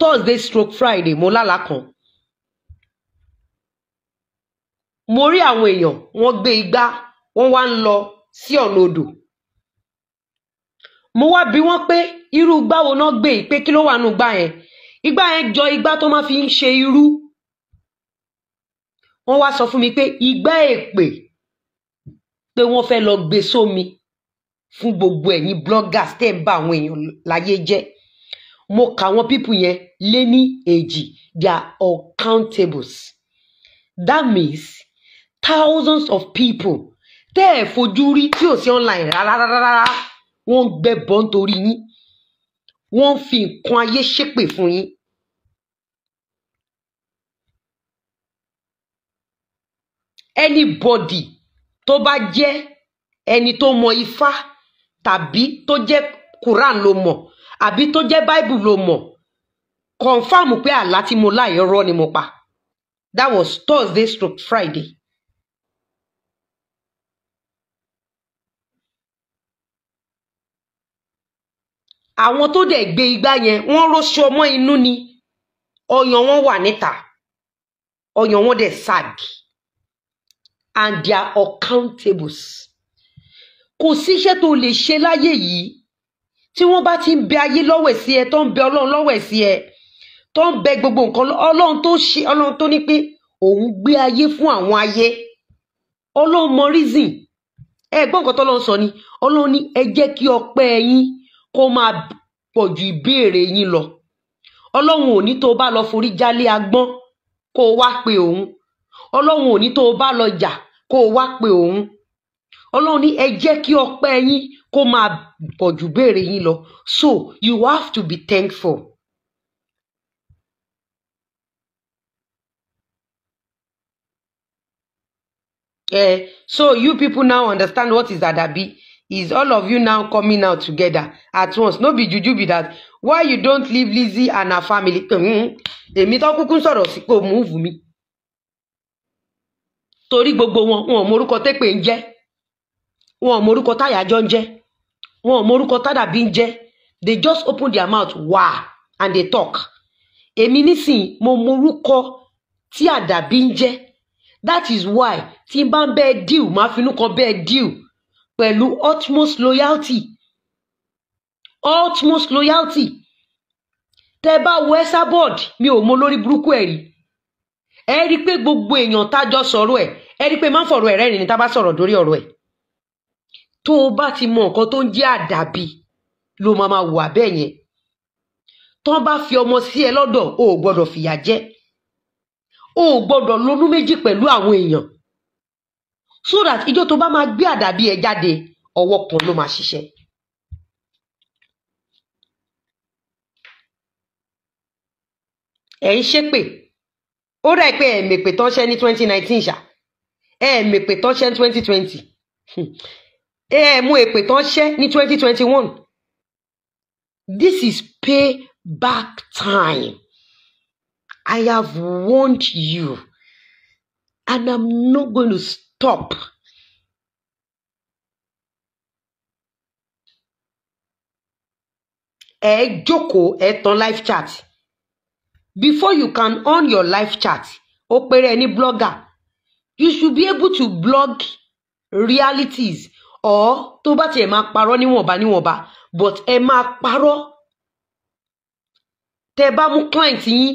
thursday stroke friday mo lálàá kan. Mo rí àwọn èèyàn wọ́n gbé igbá wọ́n wá ń lọ sí ọ̀nà odò. Mo wá bi wọ́n pé irú igbá wo náà gbé yìí? Pé kí ló wà nù igbá yẹn? Igbá yẹn jọ igbá tó máa fi ń ṣe irú. Wọ́n wá sọ fún mi pé igbá èpè pé wọ́n fẹ́ lọ gbé sómi fún gbogbo ẹ̀yin bloggers tẹ́ bá àwọn èèyàn láyé jẹ́ mo kà àwọn pípù yẹn lé ní èjì. They are uncountables that means thousands of people tẹ́ ẹ̀ fojú rí tí ò sí online rárá wọ́n ń gbẹ́bọ nítorí yín. Wọ́n ń fi nǹkan ayé ṣépè fún yín. anybody tó bá jẹ́ ẹni tó mọ ifá tàbí tó jẹ́ quran ló mọ̀ àbí tó jẹ́ bible ló mọ̀? Confam pé àlá tí mo láì rọ́ ni mo pa. That was thursday stroke friday. àwọn tó dẹ̀ gbé igbá yẹn wọ́n róṣọ mọ́ inú ni. Ọyàn wọn wà níta. Ọyàn wọn dẹ̀ sag. And they are accountables kò síṣẹ́ tó lè ṣe láyé yìí tí wọ́n bá ti ń bẹ ayé lọ́wẹ̀ sí ẹ tó ń bẹ ọlọ́run lọ́wẹ̀ sí ẹ tó ń bẹ gbogbo nǹkan ọlọ́run tó ṣe ọlọ́run tó ní pé òun gbé ayé fún àwọn ayé. Ọlọ́run mọ reason. Ẹ gbọ́n nǹkan tọ́lọ́run sọ ni. Ọlọ́run ní ẹ jẹ́ kí ọpẹ́ yín kó máa pọ̀ ju ìbéèrè yín lọ. Ọlọ́run ò ní tó bá lọ forí jálé agbọ́n kó o wá pe òun. Ọlọ́run ò ní tó bá lọ jà kó o wá pe òun ọlọ́run ní ẹ jẹ́ kí ọpẹ́ yín kó máa pọ̀ ju béèrè yín lọ. So you have to be thankful. Uh, so you people now understand what is adabi is all of you now coming out together at once? No be juju be that. Why you don't leave Lizzy and her family? Èmi tó kúkú sọ̀rọ̀ sí pé o move mi torí gbogbo wọn wọn ò morúkọ tépè ń jẹ́ wọn ò morúkọ táyàjọ ń jẹ́. Wọn ò morúkọ tádàbí ń jẹ́. They just open their mouth wah and they talk. Èmi nísìnyí mo morúkọ tí àdàbí ń jẹ́. That is why tí n bá ń bẹ́ẹ̀ deal máa finú kan bẹ́ẹ̀ deal pẹ̀lú utmost loyalty. Utmost loyalty. Tẹ bá wo Esabod mi ò mọ lórí burúkú ẹ rí. Ẹ rí i pé gbogbo èèyàn tájọ sọ̀rọ̀ ẹ ẹ rí i pé fọ̀rọ̀ ẹ rẹ́rìn ní tá bá sọ̀rọ̀ dórí ọ̀rọ̀ ẹ tó o bá ti mọ nǹkan tó ń jẹ́ àdàbí ló máa máa wà bẹ́ẹ̀ yẹn. Tó bá fi ọmọ sí ẹ lọ́dọ̀ o ò gbọ́dọ̀ fìyà jẹ o ò gbọ́dọ̀ lónú méjì pẹ̀lú àwọn èèyàn. So that ìjọ tó bá máa gbé àdàbí ẹ jáde ọwọ́ kan ló máa ṣiṣẹ́. ẹ ń ṣépè. Ó rẹ̀ pé ẹ̀ mèpè tán ṣẹ́ ní twenty nineteen ṣá. Ẹ̀ mèpè tán ṣẹ́ ní twenty twenty ẹ̀ mú èpè tán ṣẹ́ ní twenty twenty one this is payback time. I have warned you and I'm not going to stop. ẹ jókòó ẹ tan live chat. Before you can on your live chat ó péré ní blogger. You should be able to blog realities or tó bá tiẹ̀ máa parọ́ níwọ̀nba níwọ̀nba but ẹ máa parọ́. Tẹ bá mú client yín